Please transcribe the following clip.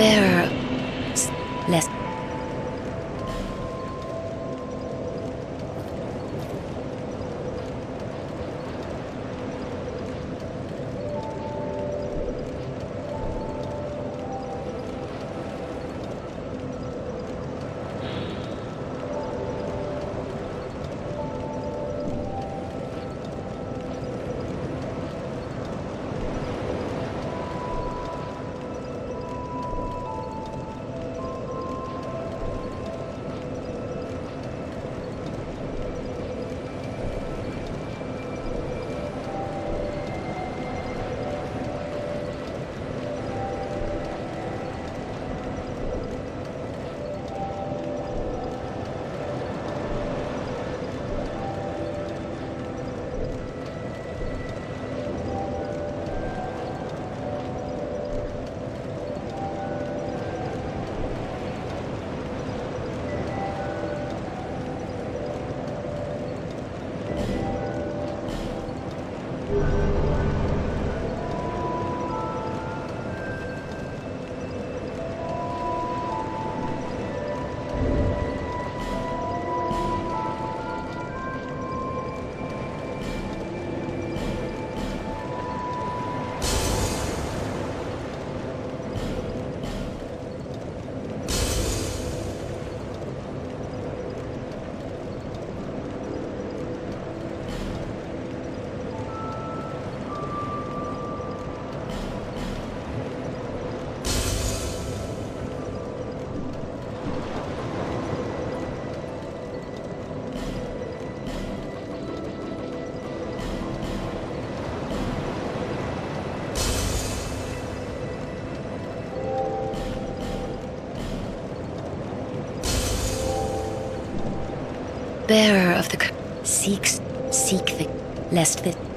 bearer. Less bearer of the seeks seek the lest the